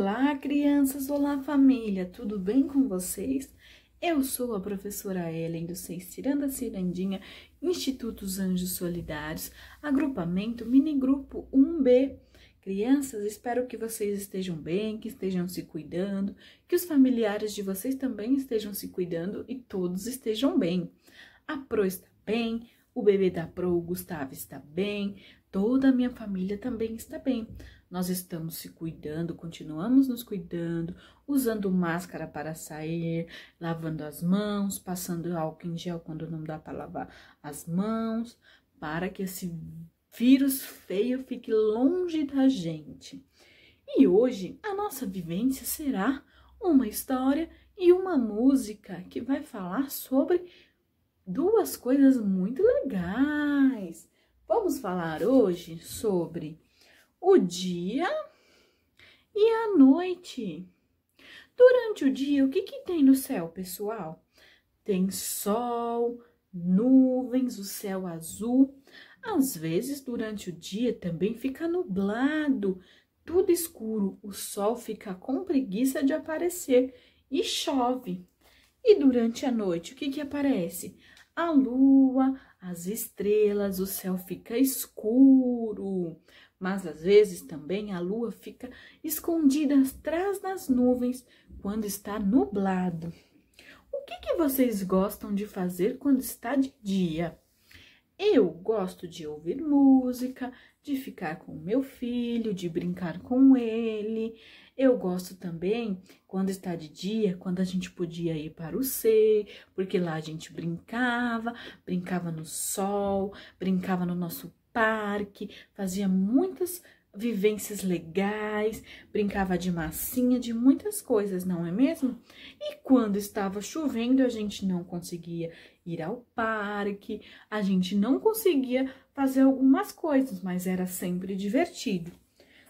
Olá, crianças! Olá, família! Tudo bem com vocês? Eu sou a professora Ellen do Seis Tiranda Cirandinha, Institutos Anjos Solidários, agrupamento Minigrupo 1B. Crianças, espero que vocês estejam bem, que estejam se cuidando, que os familiares de vocês também estejam se cuidando e todos estejam bem. A Pro está bem, o bebê da Pro, o Gustavo, está bem, toda a minha família também está bem. Nós estamos se cuidando, continuamos nos cuidando, usando máscara para sair, lavando as mãos, passando álcool em gel quando não dá para lavar as mãos, para que esse vírus feio fique longe da gente. E hoje a nossa vivência será uma história e uma música que vai falar sobre duas coisas muito legais. Vamos falar hoje sobre o dia e a noite. Durante o dia, o que, que tem no céu, pessoal? Tem sol, nuvens, o céu azul. Às vezes, durante o dia, também fica nublado, tudo escuro. O sol fica com preguiça de aparecer e chove. E durante a noite, o que, que aparece? A lua, as estrelas, o céu fica escuro mas às vezes também a lua fica escondida atrás das nuvens quando está nublado. O que, que vocês gostam de fazer quando está de dia? Eu gosto de ouvir música, de ficar com meu filho, de brincar com ele. Eu gosto também quando está de dia, quando a gente podia ir para o C, porque lá a gente brincava, brincava no sol, brincava no nosso parque, fazia muitas vivências legais, brincava de massinha, de muitas coisas, não é mesmo? E quando estava chovendo, a gente não conseguia ir ao parque, a gente não conseguia fazer algumas coisas, mas era sempre divertido.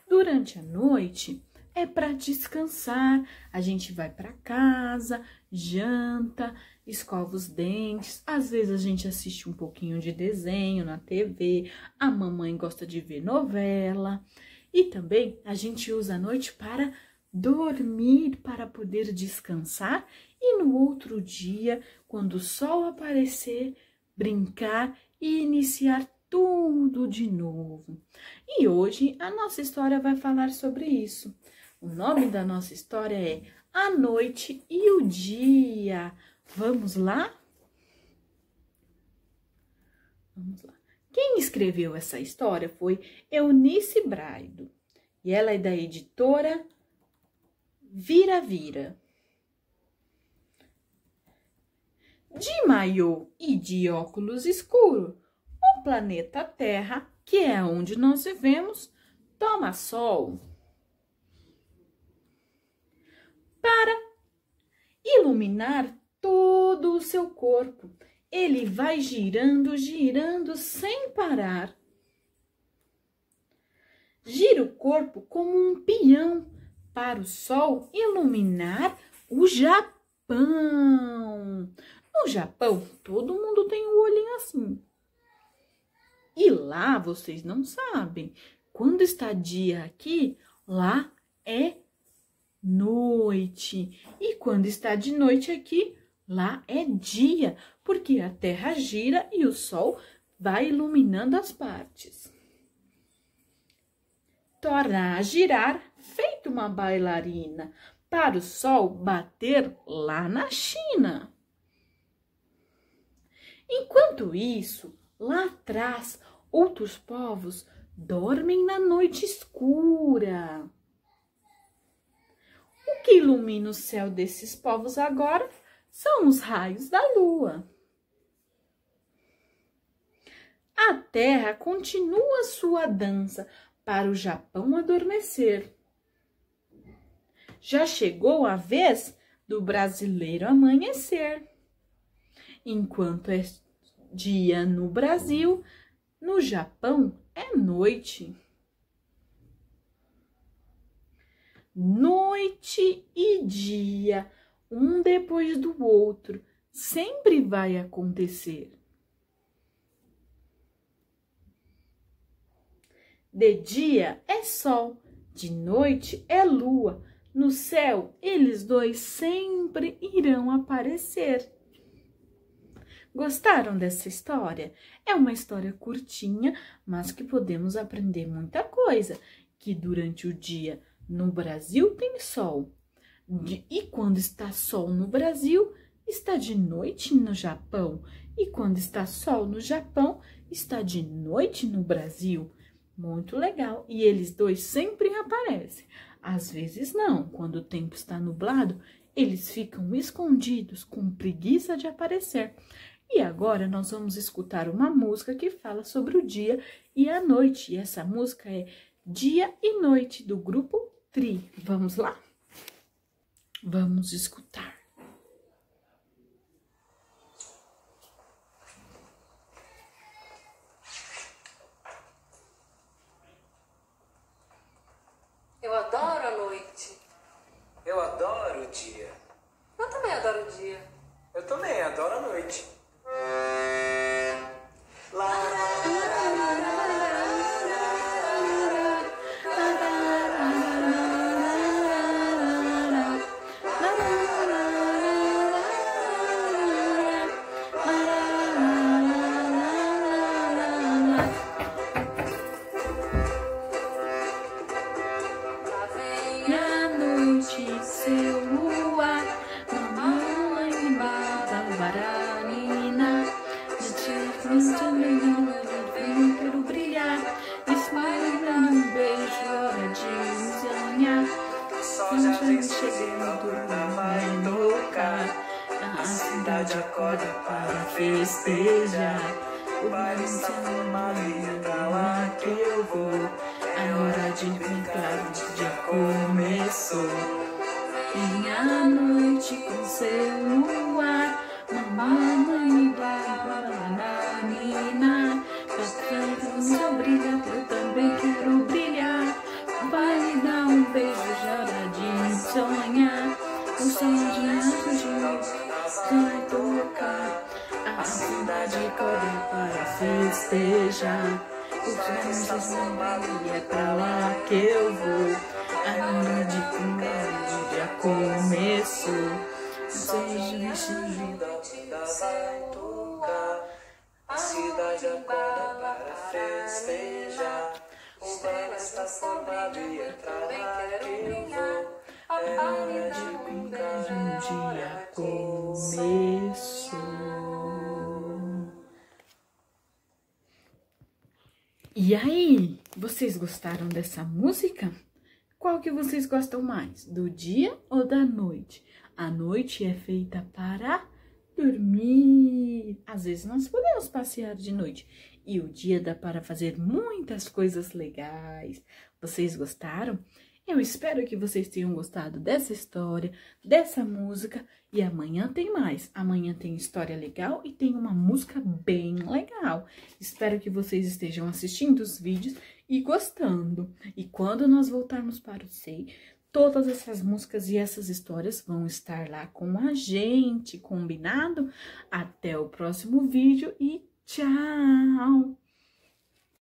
Durante a noite, é para descansar. A gente vai para casa, janta, escova os dentes. Às vezes a gente assiste um pouquinho de desenho na TV. A mamãe gosta de ver novela. E também a gente usa a noite para dormir, para poder descansar e no outro dia, quando o sol aparecer, brincar e iniciar tudo de novo. E hoje a nossa história vai falar sobre isso. O nome da nossa história é A Noite e o Dia. Vamos lá? Vamos lá. Quem escreveu essa história foi Eunice Braido. E ela é da editora Vira Vira. De maiô e de óculos escuro, o planeta Terra, que é onde nós vivemos, toma sol. para iluminar todo o seu corpo. Ele vai girando, girando sem parar. Gira o corpo como um peão para o sol iluminar o Japão. No Japão, todo mundo tem um olhinho assim. E lá vocês não sabem. Quando está dia aqui, lá é noite. E quando está de noite aqui, lá é dia, porque a terra gira e o sol vai iluminando as partes. Torna a girar, feito uma bailarina, para o sol bater lá na China. Enquanto isso, lá atrás, outros povos dormem na noite escura. O que ilumina o céu desses povos agora são os raios da lua. A terra continua sua dança para o Japão adormecer. Já chegou a vez do brasileiro amanhecer. Enquanto é dia no Brasil, no Japão é noite. Noite e dia, um depois do outro, sempre vai acontecer. De dia é sol, de noite é lua, No céu, eles dois sempre irão aparecer. Gostaram dessa história? É uma história curtinha, mas que podemos aprender muita coisa. Que durante o dia no Brasil tem sol. e quando está sol no Brasil, está de noite no Japão. E quando está sol no Japão, está de noite no Brasil. Muito legal. E eles dois sempre aparecem. Às vezes não, quando o tempo está nublado, eles ficam escondidos com preguiça de aparecer. E agora nós vamos escutar uma música que fala sobre o dia e a noite. E essa música é Dia e Noite, do grupo Tri. Vamos lá? Vamos escutar. Eu adoro a noite. Eu adoro o dia. Eu também adoro o dia. Eu também adoro a noite. Cidade acorda para festejar. O baile está formado lá que eu vou. É hora de brincar, o dia começou. Vem a noite com vai tocar. A cidade corre para festejar. Os sonhos não é pra lá que eu vou. A hora de comer já começou. Seja vida vai tocar. A cidade acorda para festejar. O formado e é pra lá que eu vou. É hora de brincar, um dia começou. E aí, vocês gostaram dessa música? Qual que vocês gostam mais, do dia ou da noite? A noite é feita para dormir. Às vezes nós podemos passear de noite e o dia dá para fazer muitas coisas legais. Vocês gostaram? Eu espero que vocês tenham gostado dessa história, dessa música. E amanhã tem mais. Amanhã tem história legal e tem uma música bem legal. Espero que vocês estejam assistindo os vídeos e gostando. E quando nós voltarmos para o SEI, todas essas músicas e essas histórias vão estar lá com a gente, combinado? Até o próximo vídeo e tchau!